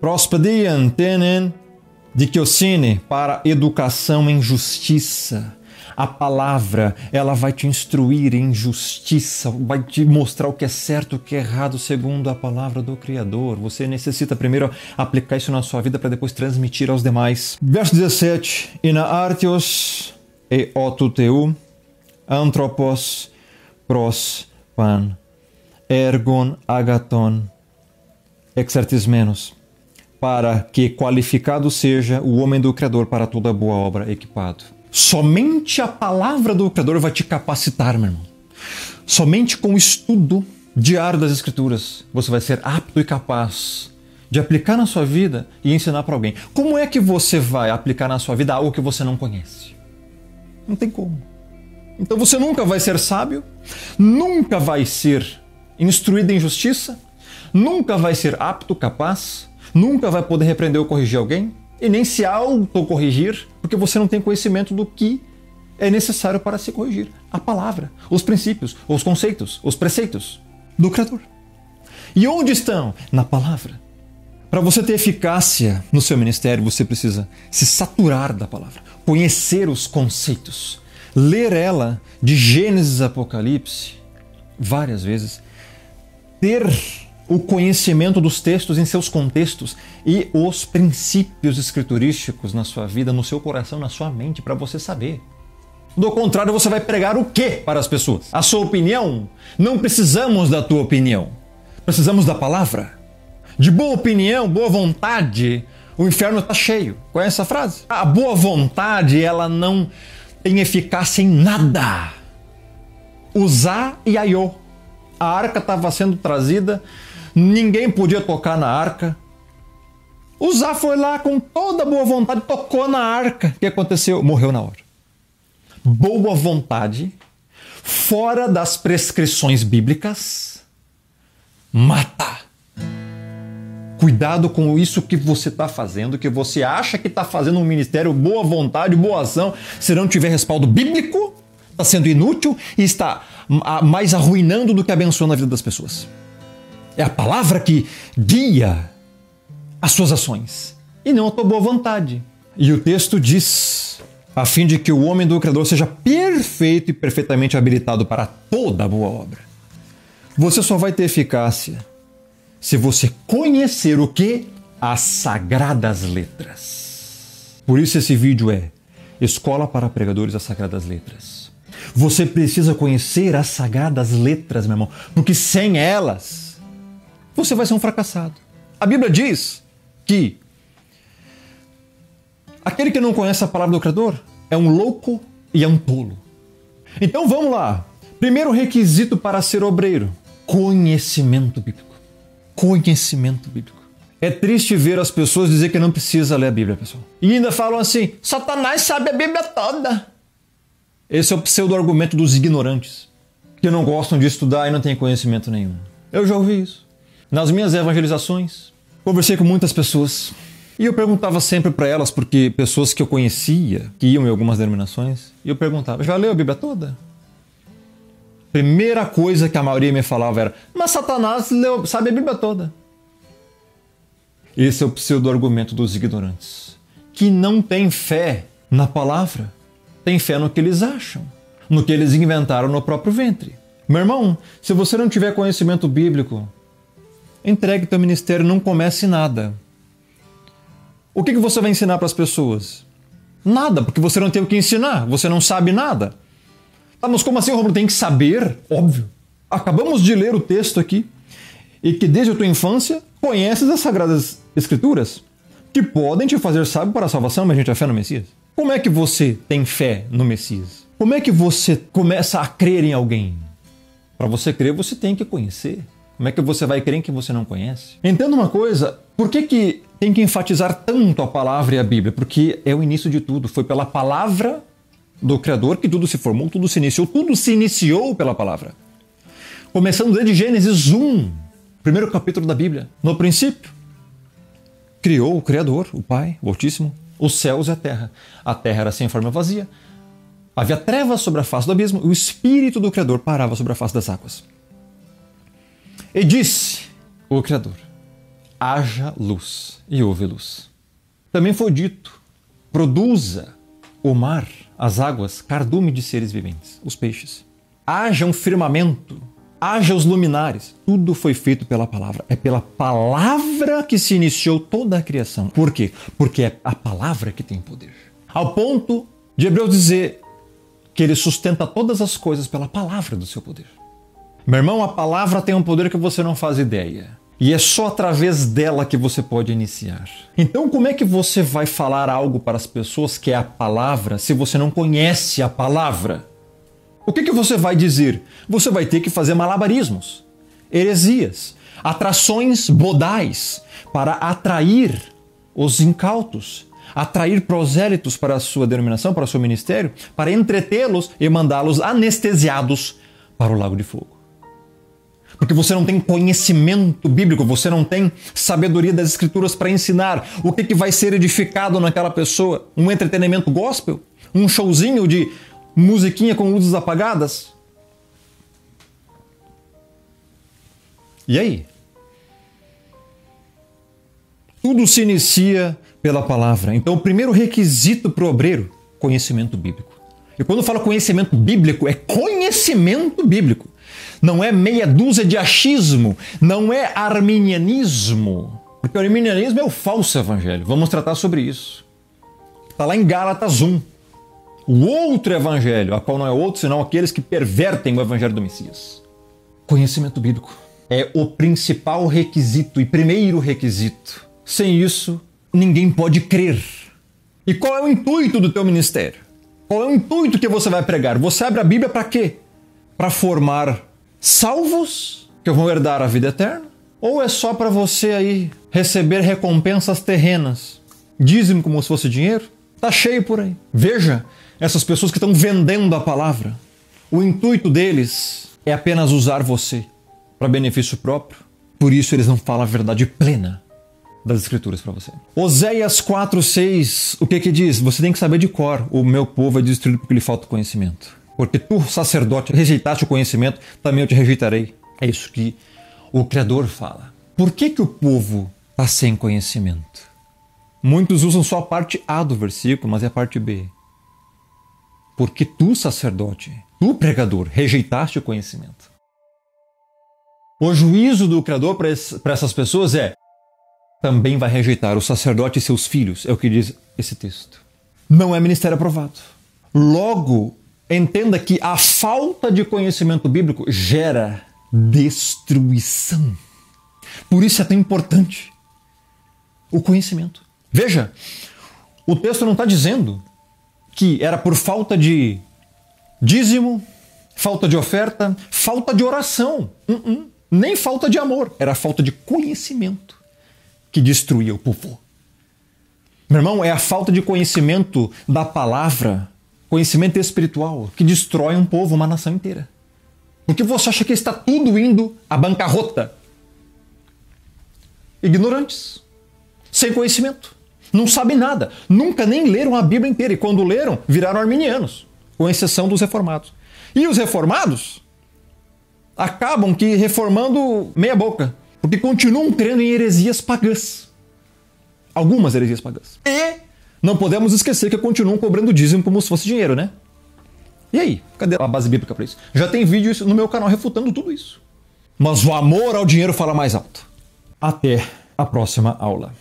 Prospedian tenen dicosine para educação em justiça. A palavra, ela vai te instruir em justiça, vai te mostrar o que é certo, o que é errado, segundo a palavra do Criador. Você necessita primeiro aplicar isso na sua vida para depois transmitir aos demais. Verso 17: E na artios e otuteu anthropos pros pan ergon agaton exertismenos para que qualificado seja o homem do Criador para toda boa obra equipado. Somente a palavra do Criador vai te capacitar, meu irmão. Somente com o estudo diário das Escrituras você vai ser apto e capaz de aplicar na sua vida e ensinar para alguém. Como é que você vai aplicar na sua vida algo que você não conhece? Não tem como. Então você nunca vai ser sábio, nunca vai ser instruído em justiça, nunca vai ser apto, capaz, nunca vai poder repreender ou corrigir alguém e nem se autocorrigir, porque você não tem conhecimento do que é necessário para se corrigir. A palavra, os princípios, os conceitos, os preceitos do Criador. E onde estão? Na palavra. Para você ter eficácia no seu ministério, você precisa se saturar da palavra, conhecer os conceitos, ler ela de Gênesis Apocalipse várias vezes, ter o conhecimento dos textos em seus contextos e os princípios escriturísticos na sua vida, no seu coração, na sua mente, para você saber. Do contrário, você vai pregar o que para as pessoas? A sua opinião? Não precisamos da tua opinião. Precisamos da palavra. De boa opinião, boa vontade, o inferno está cheio. Conhece essa frase? A boa vontade, ela não tem eficácia em nada. Usar e aiô. A arca estava sendo trazida ninguém podia tocar na arca. Uzá foi lá com toda boa vontade, tocou na arca. O que aconteceu? Morreu na hora. Boa vontade, fora das prescrições bíblicas, mata. Cuidado com isso que você está fazendo, que você acha que está fazendo um ministério, boa vontade, boa ação. Se não tiver respaldo bíblico, está sendo inútil e está mais arruinando do que abençoando a vida das pessoas. É a palavra que guia as suas ações e não a tua boa vontade. E o texto diz: a fim de que o homem do Criador seja perfeito e perfeitamente habilitado para toda boa obra. Você só vai ter eficácia se você conhecer o que? As sagradas letras. Por isso esse vídeo é Escola para Pregadores das Sagradas Letras. Você precisa conhecer as sagradas letras, meu irmão, porque sem elas você vai ser um fracassado. A Bíblia diz que aquele que não conhece a palavra do Criador é um louco e é um tolo. Então vamos lá. Primeiro requisito para ser obreiro: conhecimento bíblico. Conhecimento bíblico. É triste ver as pessoas dizer que não precisa ler a Bíblia, pessoal. E ainda falam assim: Satanás sabe a Bíblia toda. Esse é o pseudo-argumento dos ignorantes, que não gostam de estudar e não têm conhecimento nenhum. Eu já ouvi isso. Nas minhas evangelizações, conversei com muitas pessoas e eu perguntava sempre para elas, porque pessoas que eu conhecia, que iam em algumas denominações, e eu perguntava: já leu a Bíblia toda? Primeira coisa que a maioria me falava era: mas Satanás leu, sabe a Bíblia toda. Esse é o pseudo-argumento dos ignorantes, que não têm fé na palavra, têm fé no que eles acham, no que eles inventaram no próprio ventre. Meu irmão, se você não tiver conhecimento bíblico, entregue teu ministério, não comece nada. O que, que você vai ensinar para as pessoas? Nada, porque você não tem o que ensinar, você não sabe nada. Tá, mas como assim, Romulo? Tem que saber? Óbvio. Acabamos de ler o texto aqui e que desde a tua infância conheces as Sagradas Escrituras que podem te fazer sábio para a salvação, mas a gente a fé no Messias. Como é que você tem fé no Messias? Como é que você começa a crer em alguém? Para você crer, você tem que conhecer. Como é que você vai crer em que você não conhece? Entenda uma coisa, por que, que tem que enfatizar tanto a palavra e a Bíblia? Porque é o início de tudo. Foi pela palavra do Criador que tudo se formou, tudo se iniciou, tudo se iniciou pela palavra. Começando desde Gênesis 1, primeiro capítulo da Bíblia. No princípio, criou o Criador, o Pai, o Altíssimo, os céus e a terra. A terra era sem forma vazia. Havia trevas sobre a face do abismo e o Espírito do Criador parava sobre a face das águas. E disse o Criador: haja luz e houve luz. Também foi dito: produza o mar, as águas, cardume de seres viventes, os peixes. Haja um firmamento, haja os luminares. Tudo foi feito pela palavra. É pela palavra que se iniciou toda a criação. Por quê? Porque é a palavra que tem poder. Ao ponto de Hebreus dizer que ele sustenta todas as coisas pela palavra do seu poder. Meu irmão, a palavra tem um poder que você não faz ideia. E é só através dela que você pode iniciar. Então, como é que você vai falar algo para as pessoas que é a palavra se você não conhece a palavra? O que, que você vai dizer? Você vai ter que fazer malabarismos, heresias, atrações bodais para atrair os incautos, atrair prosélitos para a sua denominação, para o seu ministério, para entretê-los e mandá-los anestesiados para o lago de fogo. Porque você não tem conhecimento bíblico, você não tem sabedoria das escrituras para ensinar o que, que vai ser edificado naquela pessoa. Um entretenimento gospel? Um showzinho de musiquinha com luzes apagadas? E aí? Tudo se inicia pela palavra. Então, o primeiro requisito para o obreiro, conhecimento bíblico. E quando eu falo conhecimento bíblico, é conhecimento bíblico. Não é meia dúzia de achismo, não é arminianismo. Porque o arminianismo é o falso evangelho. Vamos tratar sobre isso. Está lá em Gálatas 1. O outro evangelho, a qual não é outro senão aqueles que pervertem o evangelho do Messias. Conhecimento bíblico é o principal requisito e primeiro requisito. Sem isso, ninguém pode crer. E qual é o intuito do teu ministério? Qual é o intuito que você vai pregar? Você abre a Bíblia para quê? Para formar salvos que vão herdar a vida eterna? Ou é só para você aí receber recompensas terrenas? Dízimo como se fosse dinheiro? Tá cheio por aí. Veja essas pessoas que estão vendendo a palavra. O intuito deles é apenas usar você para benefício próprio. Por isso eles não falam a verdade plena das escrituras para você. Oséias 4:6, o que que diz? Você tem que saber de cor. O meu povo é destruído porque lhe falta conhecimento. Porque tu, sacerdote, rejeitaste o conhecimento, também eu te rejeitarei. É isso que o Criador fala. Por que, que o povo está sem conhecimento? Muitos usam só a parte A do versículo, mas é a parte B. Porque tu, sacerdote, tu, pregador, rejeitaste o conhecimento. O juízo do Criador para essas pessoas é: também vai rejeitar o sacerdote e seus filhos, é o que diz esse texto. Não é ministério aprovado. Logo, Entenda que a falta de conhecimento bíblico gera destruição. Por isso é tão importante o conhecimento. Veja, o texto não está dizendo que era por falta de dízimo, falta de oferta, falta de oração, uh -uh. nem falta de amor, era falta de conhecimento que destruía o povo. Meu irmão, é a falta de conhecimento da palavra conhecimento espiritual que destrói um povo, uma nação inteira. Porque você acha que está tudo indo à bancarrota? Ignorantes, sem conhecimento, não sabem nada, nunca nem leram a Bíblia inteira e quando leram, viraram arminianos, com exceção dos reformados. E os reformados acabam que reformando meia boca, porque continuam crendo em heresias pagãs. Algumas heresias pagãs. E não podemos esquecer que continuam cobrando dízimo como se fosse dinheiro, né? E aí? Cadê a base bíblica para isso? Já tem vídeo no meu canal refutando tudo isso. Mas o amor ao dinheiro fala mais alto. Até a próxima aula.